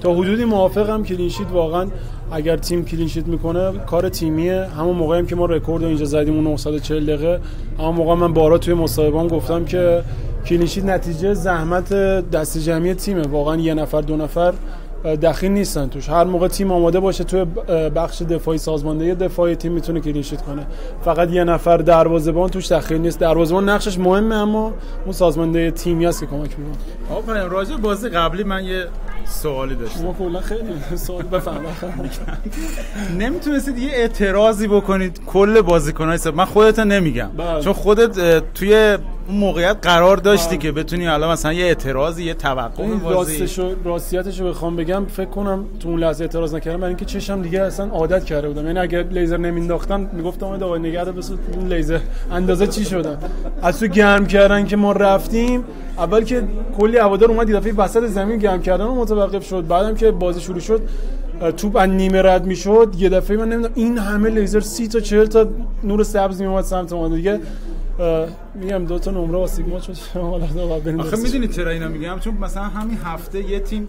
تا حدودی موافقم کلینشیت واقعا اگر تیم کلینشیت می‌کنه کار تیمیه. همون موقعی هم که ما رکورد اینجا زدیم اون 940 دقیقه همون موقع من بارا توی مصاحبه‌ام گفتم که کلینشیت نتیجه زحمت دست جمعی تیمه. واقعا یه نفر دو نفر. دخیل نیستن توش. هر موقع تیم آماده باشه توی بخش دفاعی سازماندهی دفاعی تیم می‌تونه کلینشیت کنه. فقط یه نفر دروازه‌بان توش دخیل نیست. دروازه‌بان نقشش مهمه اما اون سازمانده تیمی است که کمک می‌کنه. آقا راجع بازی قبلی من یه سوالی داشتم. شما کلا خیلی سوال بفهم نمی‌تونستید یه اعتراضی بکنید کل بازیکن‌های من خودت نمیگم. بله. چون خودت توی اون موقعیت قرار داشتی که بتونی حالا مثلا یه اعتراضی یه توقف بازی. راستشو راستیتشو بخوام بگم فکر کنم تو اون لحظه اعتراض نکردم. برای اینکه چشم دیگه اصلا عادت کرده بودم. یعنی اگر لیزر نمینداختن می‌گفتم آقا نگه دار بس اون لیزر اندازه چی شدن؟ از تو گرم کردن که ما رفتیم. اول که کلی هوادار اومد دفعه وسط زمین گرم کردن و متوقف شد. بعدم که بازی شروع شد توپ از نیمه رد می‌شد. یه دفعه من نمی‌دونم این همه لیزر 30 تا 40 تا نور سبز میومد سمت ما دیگه. میگم دو تا نمره با سیگما شد آخه می‌دونی چرا اینا میگم؟ چون مثلا همین هفته یه تیم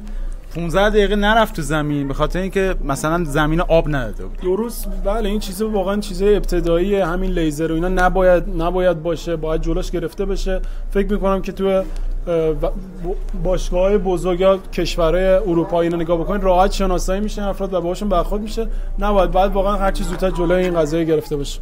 15 دقیقه نرفت تو زمین به خاطر اینکه مثلا زمین آب نداده بود. درست بله این چیزا واقعا چیزای ابتدایی همین لیزر و اینا نباید نباید باشه باید جلوش گرفته بشه. فکر می‌کنم که تو باشگاه های بزرگ یا کشورهای اروپایی اینا نگاه بکنید راحت شناسایی میشه افراد و باهاشون برخورد میشه. نباید بعد واقعا هر چیز زودتر جلوی این قضیه گرفته بشه